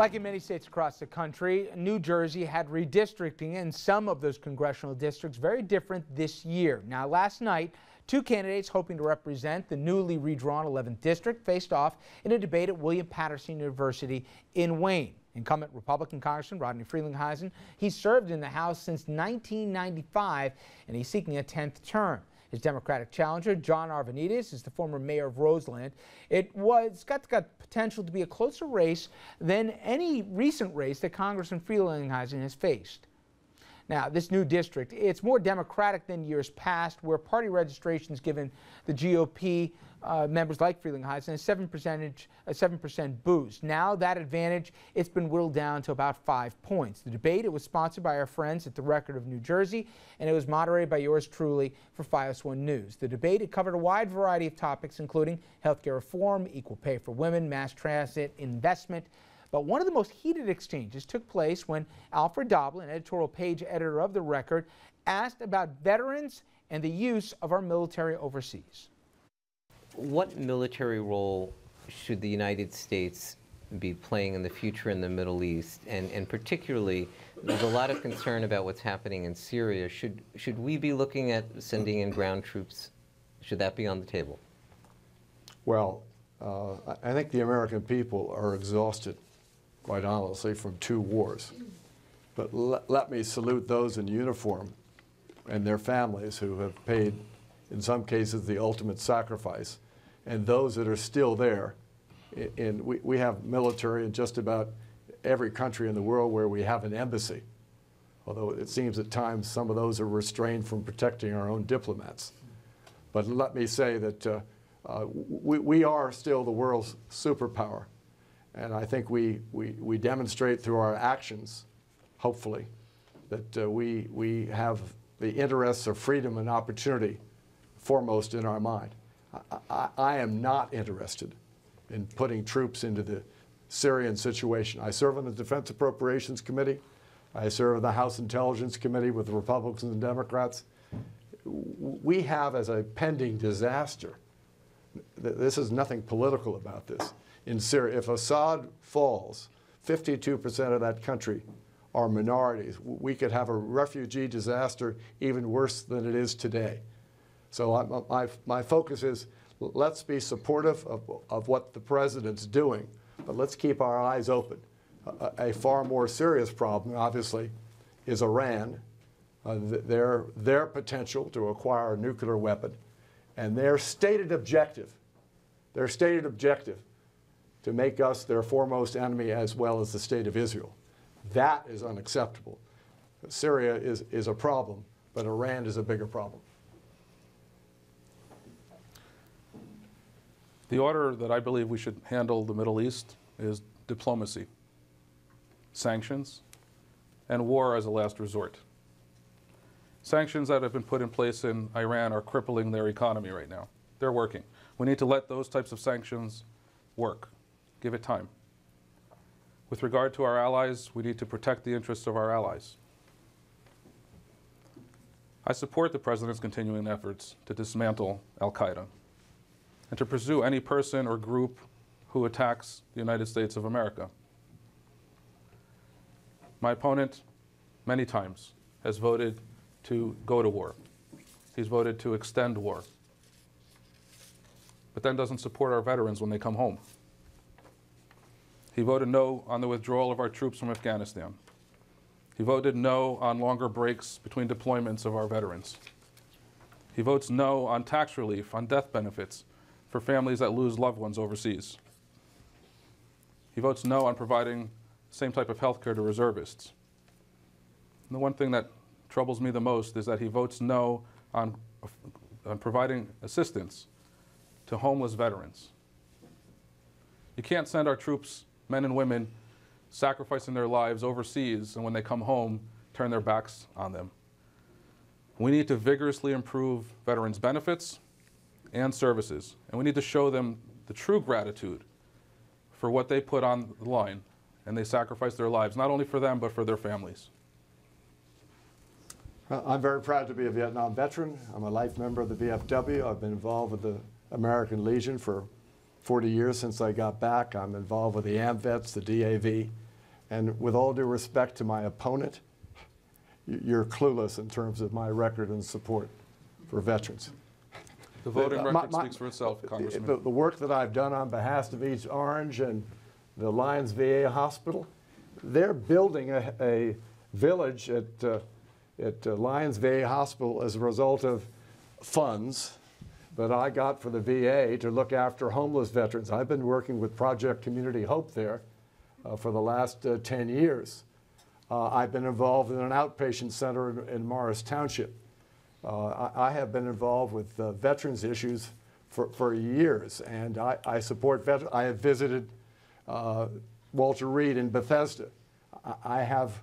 Like in many states across the country, New Jersey had redistricting in some of those congressional districts very different this year. Now, last night, two candidates hoping to represent the newly redrawn 11th district faced off in a debate at William Paterson University in Wayne. Incumbent Republican Congressman Rodney Frelinghuysen, he served in the House since 1995 and he's seeking a 10th term. His Democratic challenger, John Arvanites, is the former mayor of Roseland. It was got, got potential to be a closer race than any recent race that Congressman Frelinghuysen has faced. Now, this new district, it's more Democratic than years past, where party registration is given the GOP uh, members like Frelinghuysen a seven percentage, a seven percent boost. Now that advantage, it's been whittled down to about five points. The debate it was sponsored by our friends at the Record of New Jersey, and it was moderated by yours truly for FiOS One News. The debate it covered a wide variety of topics, including healthcare reform, equal pay for women, mass transit, investment. But one of the most heated exchanges took place when Alfred Doblin, editorial page editor of The Record, asked about veterans and the use of our military overseas. What military role should the United States be playing in the future in the Middle East? And, and particularly, there's a lot of concern about what's happening in Syria. Should, should we be looking at sending in ground troops? Should that be on the table? Well, uh, I think the American people are exhausted quite honestly, from two wars. But let me salute those in uniform and their families who have paid, in some cases, the ultimate sacrifice, and those that are still there. And we, we have military in just about every country in the world where we have an embassy, although it seems at times some of those are restrained from protecting our own diplomats. But let me say that uh, uh, we, we are still the world's superpower. And I think we, we, we demonstrate through our actions, hopefully, that uh, we, we have the interests of freedom and opportunity foremost in our mind. I, I, I am not interested in putting troops into the Syrian situation. I serve on the Defense Appropriations Committee. I serve on the House Intelligence Committee with the Republicans and Democrats. We have as a pending disaster, this is nothing political about this in Syria. If Assad falls, 52% of that country are minorities. We could have a refugee disaster even worse than it is today. So I, my, my focus is let's be supportive of, of what the president's doing, but let's keep our eyes open. A, a far more serious problem, obviously, is Iran, uh, their, their potential to acquire a nuclear weapon, and their stated objective, their stated objective to make us their foremost enemy as well as the state of Israel. That is unacceptable. Syria is, is a problem, but Iran is a bigger problem. The order that I believe we should handle the Middle East is diplomacy, sanctions, and war as a last resort. Sanctions that have been put in place in Iran are crippling their economy right now. They're working. We need to let those types of sanctions work. Give it time. With regard to our allies, we need to protect the interests of our allies. I support the President's continuing efforts to dismantle Al Qaeda and to pursue any person or group who attacks the United States of America. My opponent, many times, has voted to go to war. He's voted to extend war, but then doesn't support our veterans when they come home. He voted no on the withdrawal of our troops from Afghanistan. He voted no on longer breaks between deployments of our veterans. He votes no on tax relief, on death benefits for families that lose loved ones overseas. He votes no on providing the same type of health care to reservists. And the one thing that troubles me the most is that he votes no on, on providing assistance to homeless veterans. You can't send our troops men and women sacrificing their lives overseas, and when they come home, turn their backs on them. We need to vigorously improve veterans' benefits and services, and we need to show them the true gratitude for what they put on the line and they sacrifice their lives, not only for them, but for their families. I'm very proud to be a Vietnam veteran. I'm a life member of the VFW. I've been involved with the American Legion for 40 years since I got back. I'm involved with the AMVETS, the DAV, And with all due respect to my opponent, you're clueless in terms of my record and support for veterans. The voting Uh, my- record my- speaks for itself, The, Congressman. the work that I've done on behalf of East Orange and the Lyons VA Hospital, they're building a, a village at, uh, at uh, Lyons VA Hospital as a result of funds that I got for the VA to look after homeless veterans. I've been working with Project Community Hope there uh, for the last uh, 10 years. Uh, I've been involved in an outpatient center in, in Morris Township. Uh, I, I have been involved with uh, veterans issues for, for years, and I, I support veterans. I have visited uh, Walter Reed in Bethesda. I, I have,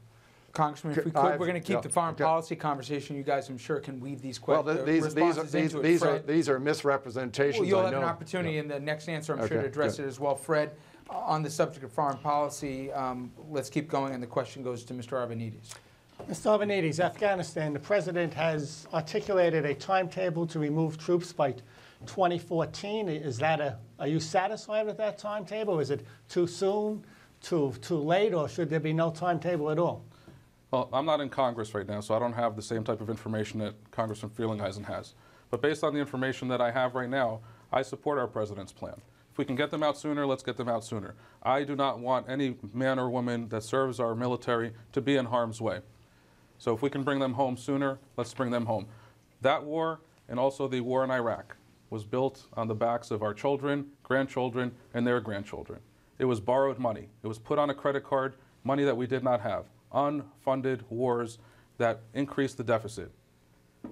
Congressman, if we I've- could, we're going to keep yeah, the foreign okay. policy conversation. You guys, I'm sure, can weave these well, questions, th- these, these, are, these, into it. these, are, these are misrepresentations. Well, you'll I have an know. opportunity in the next answer, I'm sure, to address good. it as well. Fred, uh, on the subject of foreign policy, um, let's keep going, and the question goes to Mr. Arvanites. Mr. Arvanites, Afghanistan, the president has articulated a timetable to remove troops by 2014. Is that a, are you satisfied with that timetable? Is it too soon, too, too late, or should there be no timetable at all? Well, I'm not in Congress right now, so I don't have the same type of information that Congressman Frelinghuysen has. But based on the information that I have right now, I support our president's plan. If we can get them out sooner, let's get them out sooner. I do not want any man or woman that serves our military to be in harm's way. So if we can bring them home sooner, let's bring them home. That war and also the war in Iraq was built on the backs of our children, grandchildren, and their grandchildren. It was borrowed money. It was put on a credit card, money that we did not have. Unfunded wars that increase the deficit.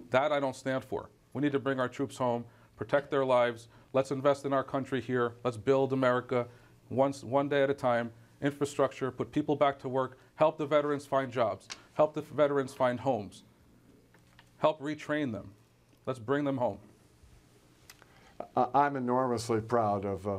That I don't stand for. We need to bring our troops home, protect their lives. Let's invest in our country here. Let's build America once, one day at a time. Infrastructure, put people back to work, help the veterans find jobs, help the veterans find homes, help retrain them. Let's bring them home. I'm enormously proud of uh,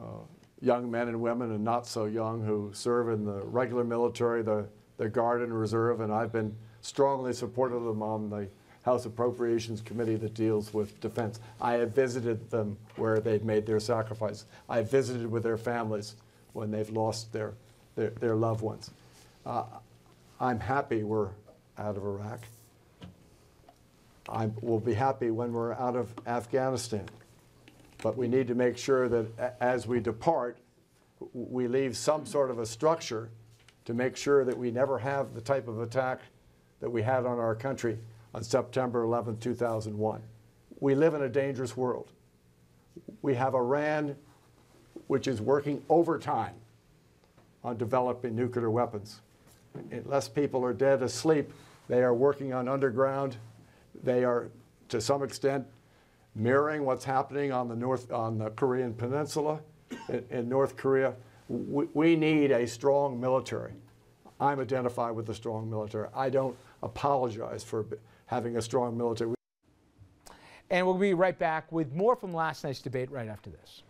uh, young men and women and not so young who serve in the regular military, the, the Guard and Reserve, and I've been strongly supportive of them on the House Appropriations Committee that deals with defense. I have visited them where they've made their sacrifice. I've visited with their families when they've lost their, their, their loved ones. Uh, I'm happy we're out of Iraq. I will be happy when we're out of Afghanistan. But we need to make sure that as we depart, we leave some sort of a structure to make sure that we never have the type of attack that we had on our country on September 11, 2001. We live in a dangerous world. We have Iran, which is working overtime on developing nuclear weapons. Unless people are dead asleep, they are working on underground. They are, to some extent, mirroring what's happening on the North on the Korean Peninsula in, in North Korea. We, we need a strong military. I'm identified with a strong military. I don't apologize for having a strong military. And we'll be right back with more from last night's debate right after this.